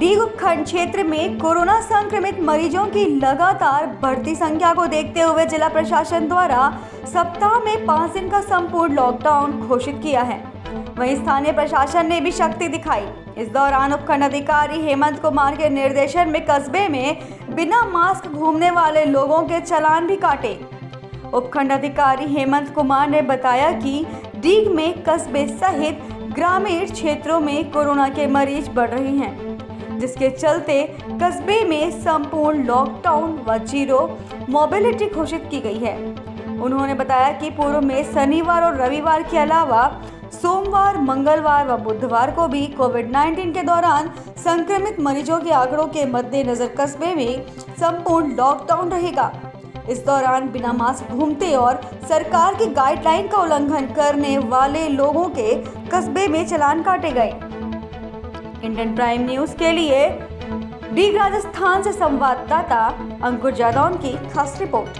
उपखंड क्षेत्र में कोरोना संक्रमित मरीजों की लगातार बढ़ती संख्या को देखते हुए जिला प्रशासन द्वारा सप्ताह में पाँच दिन का संपूर्ण लॉकडाउन घोषित किया है। वहीं स्थानीय प्रशासन ने भी शक्ति दिखाई। इस दौरान उपखंड अधिकारी हेमंत कुमार के निर्देशन में कस्बे में बिना मास्क घूमने वाले लोगों के चलान भी काटे। उपखंड अधिकारी हेमंत कुमार ने बताया कि डीग में कस्बे सहित ग्रामीण क्षेत्रों में कोरोना के मरीज़ बढ़ रहे हैं। जिसके चलते कस्बे में संपूर्ण लॉकडाउन व ज़ीरो मोबिलिटी घोषित की गई है। उन्होंने बताया कि पूर्व में शनिवार और रविवार के अलावा सोमवार, मंगलवार व बुधवार को भी कोविड 19 के दौरान संक्रमित मरीजों के आंकड़ों के मद्देनजर कस्बे में संपूर्ण लॉकडाउन रहेगा। इस दौरान बिना मास्क घूमते और सरकार की गाइडलाइन का उल्लंघन करने वाले लोगों के कस्बे में चलान काटे गए। इंडियन प्राइम न्यूज़ के लिए डी राजस्थान से संवाददाता अंकुर जादौन की खास रिपोर्ट।